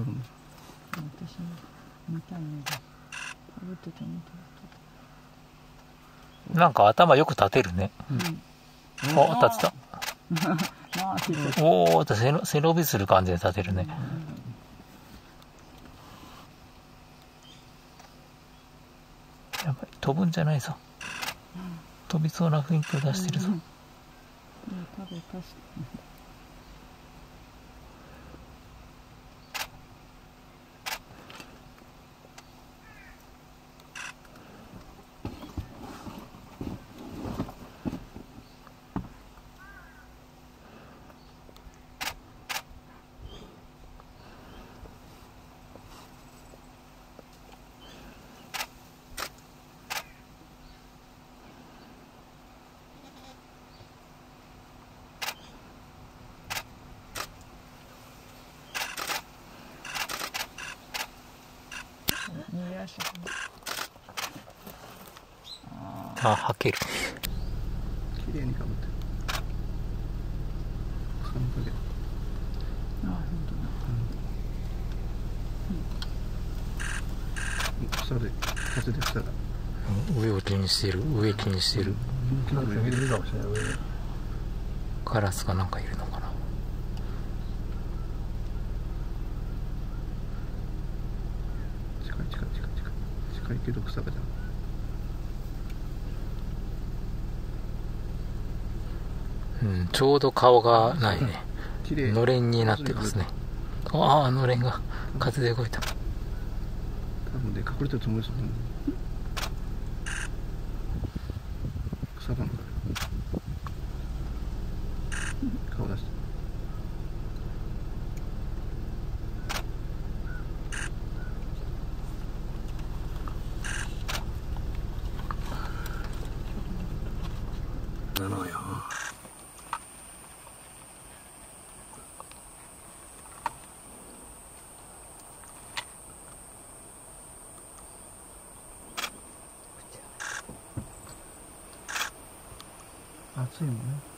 るの私も見たてなんか頭よく立てるね。たうん。お、立て言っておーって背伸びする感じで立てるね。やばい、飛ぶんじゃないぞ。飛びそうな雰囲気を出してるぞ。うん。うん食べたしあ、吐ける。綺麗にかぶってる。草の陰あ本草で風で草が上を気にしてる、上気にしてる。カラスかなん。かいるのかな。近い近い近い近い近いけど草がうん、ちょうど顔がないね。綺麗。のれんになってますね。ああ、のれんが風で動いた。多分ね隠れてるつもりですもんね草なのかよ顔出してなのよ。暑いもんね。